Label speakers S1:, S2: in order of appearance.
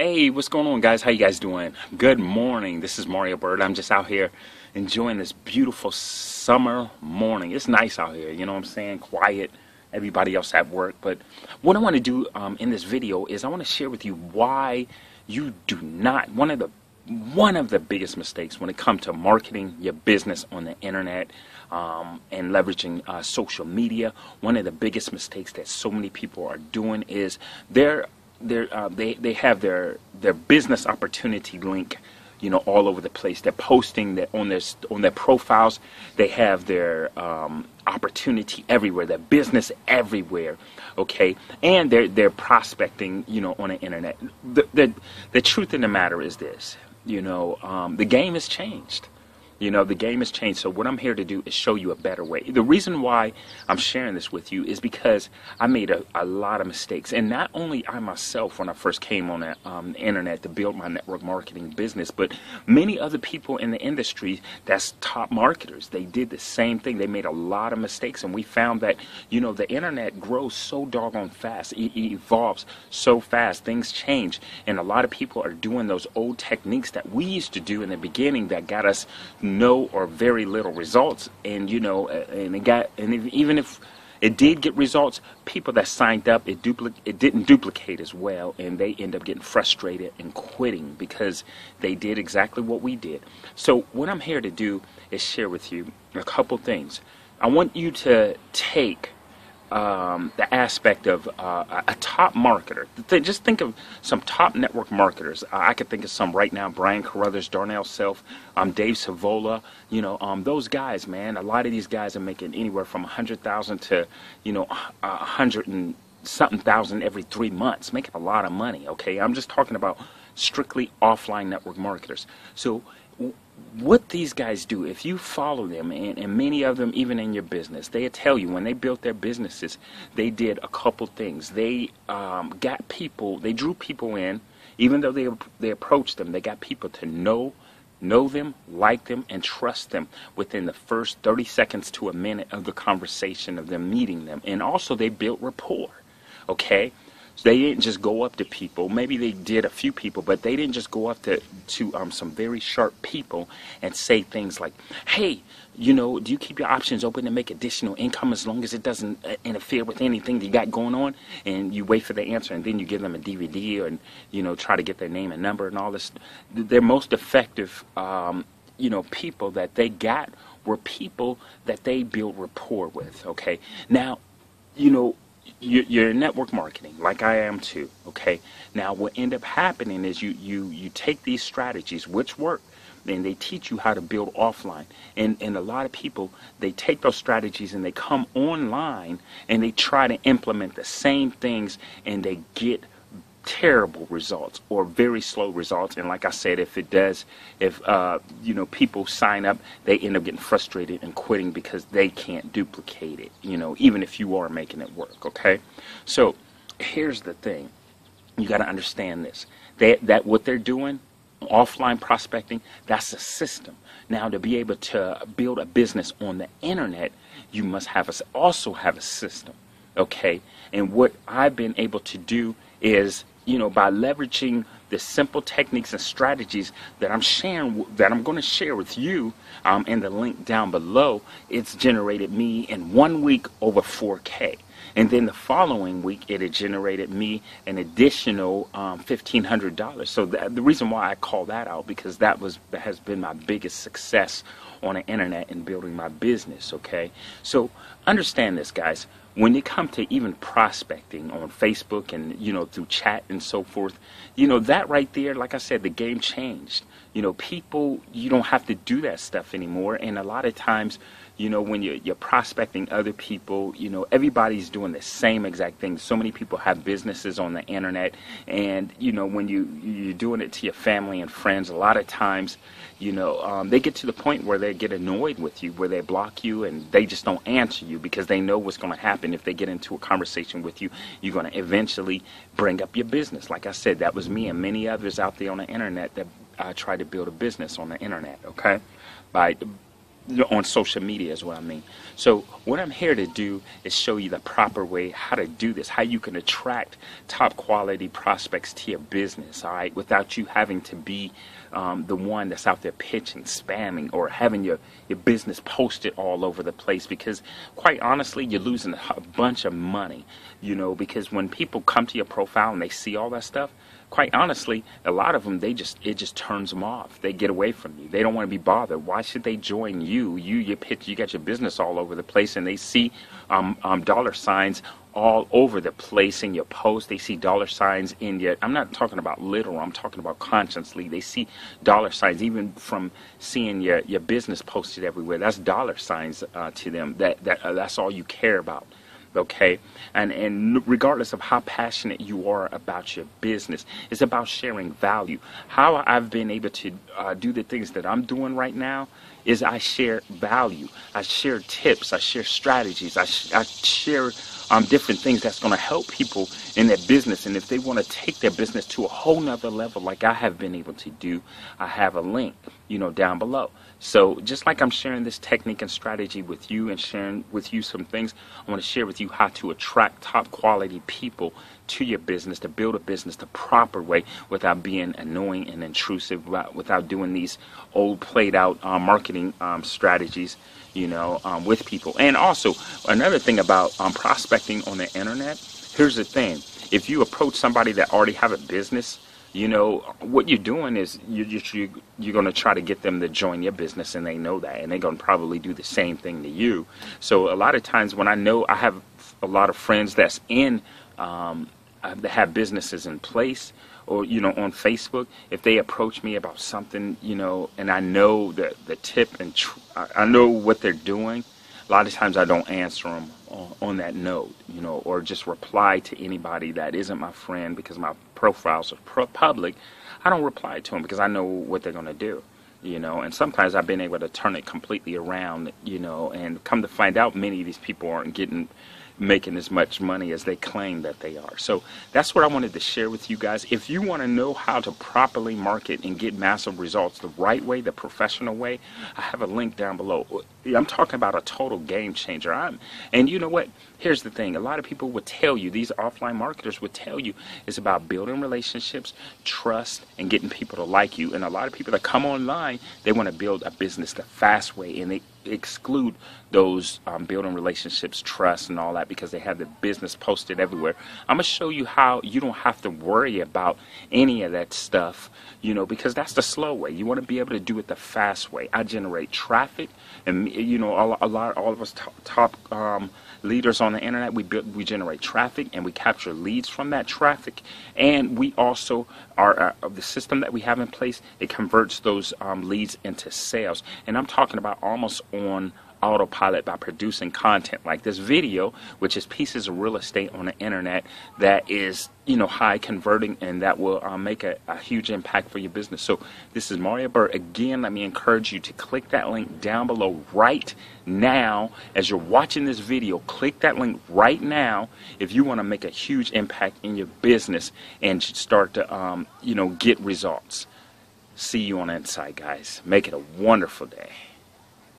S1: Hey, what's going on, guys? How you guys doing? Good morning. This is Mario Byrd. I'm just out here enjoying this beautiful summer morning. It's nice out here, you know what I'm saying? Quiet. Everybody else at work. But what I want to do um, in this video is I want to share with you why you do not. One of the one of the biggest mistakes when it comes to marketing your business on the internet um, and leveraging uh, social media. One of the biggest mistakes that so many people are doing is they're uh, they they have their their business opportunity link, you know, all over the place. They're posting that on their on their profiles. They have their um, opportunity everywhere. Their business everywhere. Okay, and they're they're prospecting, you know, on the internet. The the, the truth in the matter is this. You know, um, the game has changed. You know, the game has changed. So what I'm here to do is show you a better way. The reason why I'm sharing this with you is because I made a, a lot of mistakes. And not only I myself, when I first came on the um, internet to build my network marketing business, but many other people in the industry that's top marketers. They did the same thing. They made a lot of mistakes. And we found that, you know, the internet grows so doggone fast. It, it evolves so fast. Things change. And a lot of people are doing those old techniques that we used to do in the beginning that got us no or very little results and you know and it got and even if it did get results people that signed up it dupli- it didn't duplicate as well and they end up getting frustrated and quitting because they did exactly what we did. So what i'm here to do is share with you a couple things. I want you to take um, the aspect of uh, a top marketer. Just think of some top network marketers. I could think of some right now: Brian Carruthers, Darnell Self, um, Dave Savola. You know, um, those guys, man. A lot of these guys are making anywhere from a hundred thousand to, you know, a hundred and something thousand every three months, making a lot of money. Okay, I'm just talking about strictly offline network marketers. So what these guys do, if you follow them, and, and, many of them even in your business, they tell you when they built their businesses, they did a couple things. They um, got people, they drew people in, even though they they approached them, they got people to know know them, like them, and trust them within the first 30 seconds to a minute of the conversation of them meeting them. And also they built rapport. Okay? They didn't just go up to people. Maybe they did a few people, but they didn't just go up to to um, some very sharp people and say things like, "Hey, you know, do you keep your options open to make additional income as long as it doesn't uh, interfere with anything that you got going on?" And you wait for the answer, and then you give them a DVD, and you know, try to get their name and number and all this. Their most effective, um, you know, people that they got were people that they built rapport with. Okay, now, you know you're in network marketing like i am too okay? Now what end up happening is you you you take these strategies which work and they teach you how to build offline. And and a lot of people they take those strategies and they come online and they try to implement the same things and they get terrible results or very slow results. And like I said, if it does, if uh, you know people sign up, they end up getting frustrated and quitting because they can't duplicate it. You know, even if you are making it work. Okay, so here's the thing: you got to understand this. That that what they're doing, offline prospecting, that's a system. Now, to be able to build a business on the internet, you must have a, also have a system. Okay, and what I've been able to do is you know, by leveraging the simple techniques and strategies that I'm sharing, that I'm going to share with you um, in the link down below, it's generated me in one week over 4K. And then the following week, it had generated me an additional um, $1,500. So the, the reason why I call that out because that was that has been my biggest success on the internet in building my business. Okay, so understand this, guys when it comes to even prospecting on Facebook and you know through chat and so forth, you know that right there, like I said, the game changed. You know, people you don't have to do that stuff anymore, and a lot of times you know when you're, you're prospecting other people you know everybody's doing the same exact thing. So many people have businesses on the internet. And you know when you you're doing it to your family and friends a lot of times you know um, they get to the point where they get annoyed with you where they block you and they just don't answer you because they know what's going to happen if they get into a conversation with you you're going to eventually bring up your business. Like i said that was me and many others out there on the internet that uh, tried to build a business on the internet okay? By on social media is what I mean. So what I'm here to do is show you the proper way how to do this, how you can attract top quality prospects to your business, all right, without you having to be um, the one that's out there pitching, spamming, or having your, your business posted all over the place. Because quite honestly, you're losing a bunch of money, you know, because when people come to your profile and they see all that stuff, quite honestly, a lot of them they just it just turns them off. They get away from you. They don't want to be bothered. Why should they join you? You you pitch you got your business all over the place, and they see um, um, dollar signs all over the place in your post. They see dollar signs in your. I'm not talking about literal. I'm talking about consciously. They see dollar signs even from seeing your your business posted everywhere. That's dollar signs uh, to them. That that uh, that's all you care about okay? And and regardless of how passionate you are about your business it's about sharing value. How i've been able to uh, do the things that i'm doing right now is i share value. I share tips. I share strategies. I, sh- I share um, different things that's going to help people in their business. And if they want to take their business to a whole nother level, like I have been able to do, I have a link, you know, down below. So just like I'm sharing this technique and strategy with you and sharing with you some things, I want to share with you how to attract top quality people to your business, to build a business the proper way without being annoying and intrusive, without doing these old played out uh, marketing um, strategies you know, um, with people. And also, another thing about um, prospecting on the internet, here's the thing. If you approach somebody that already have a business, you know, what you're doing is you're, you, you're going to try to get them to join your business, and they know that, and they're going to probably do the same thing to you. So a lot of times when I know I have a lot of friends that's in, um, uh, that have businesses in place, or you know on Facebook, if they approach me about something, you know, and I know the the tip and tr- I know what they're doing, a lot of times I don't answer them on, that note, you know, or just reply to anybody that isn't my friend because my profiles are pro- public. I don't reply to them because I know what they're going to do you know and sometimes i've been able to turn it completely around you know and come to find out many of these people aren't getting making as much money as they claim that they are. So that's what I wanted to share with you guys. If you want to know how to properly market and get massive results the right way, the professional way, I have a link down below. I'm talking about a total game changer. I'm, and you know what? Here's the thing. A lot of people would tell you, these offline marketers would tell you, it's about building relationships, trust, and getting people to like you. And a lot of people that come online, they want to build a business the fast way, and they exclude those um, building relationships, trust, and all that because they have the business posted everywhere. I'm gonna show you how you don't have to worry about any of that stuff, you know, because that's the slow way. You want to be able to do it the fast way. I generate traffic, and you know, a, a lot, all of us top, top um, leaders on the internet, we build, we generate traffic, and we capture leads from that traffic, and we also are uh, the system that we have in place. It converts those um, leads into sales, and I'm talking about almost on autopilot by producing content like this video, which is pieces of real estate on the internet that is, you know, high converting and that will uh, make a, a, huge impact for your business. So this is Mario Byrd. Again, let me encourage you to click that link down below right now as you're watching this video. Click that link right now if you want to make a huge impact in your business and start to, um, you know, get results. See you on site, guys. Make it a wonderful day.